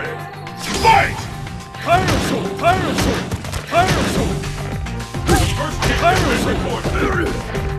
at it! Fight! Kairosu! Kairosu! Kairosu! First kick is recorded!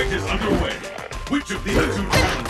Fight is underway. Which of these two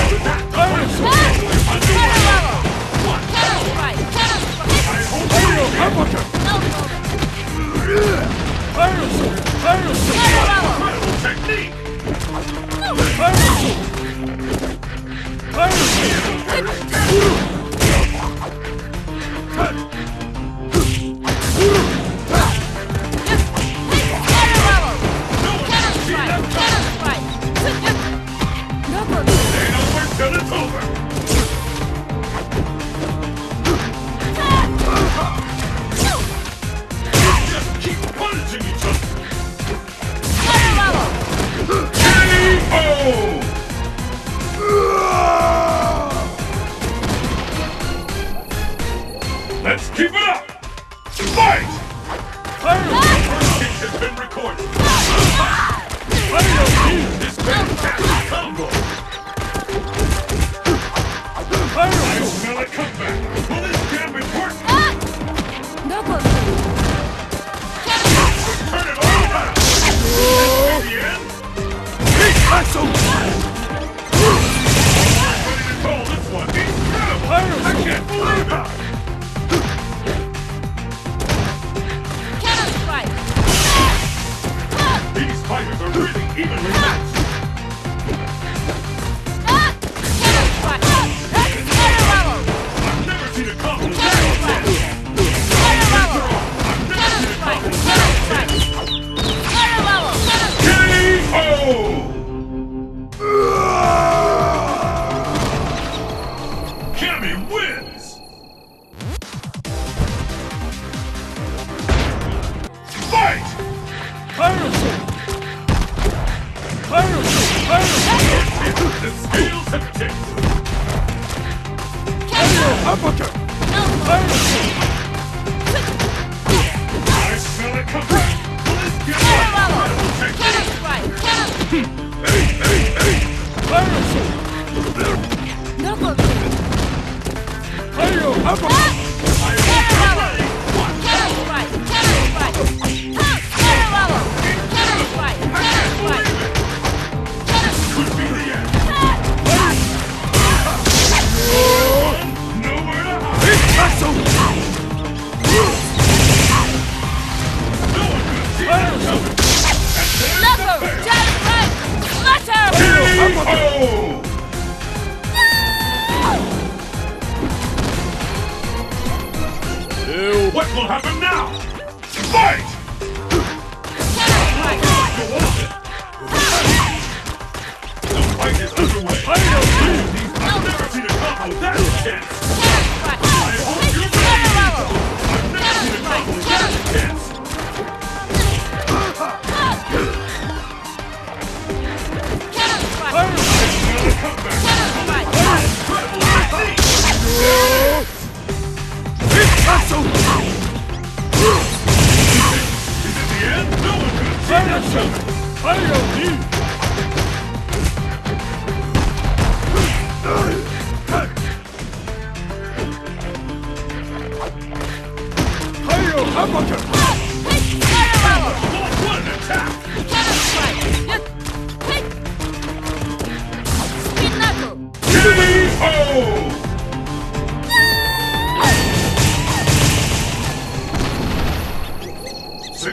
Technique! Let's keep it up! Fight! This has been recorded! Fight! Fight! This has been recorded! Even Uppercut! I smell it coming! Let's get it! Counter strike! Counter! Hey, hey, hey! Fire! Never! Fire! Uppercut! Happen now.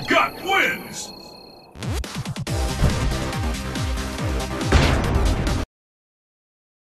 Got